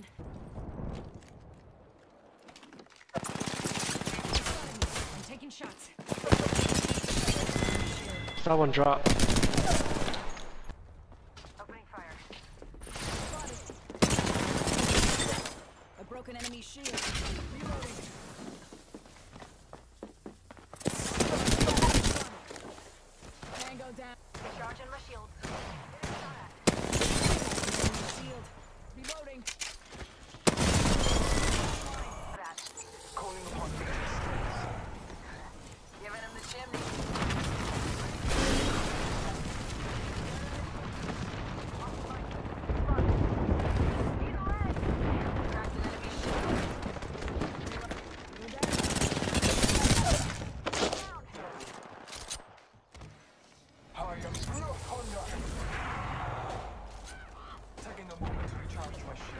down. I'm taking shots. That one drop. Opening fire. Spotted. A broken enemy shield. Reloading.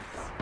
Thanks.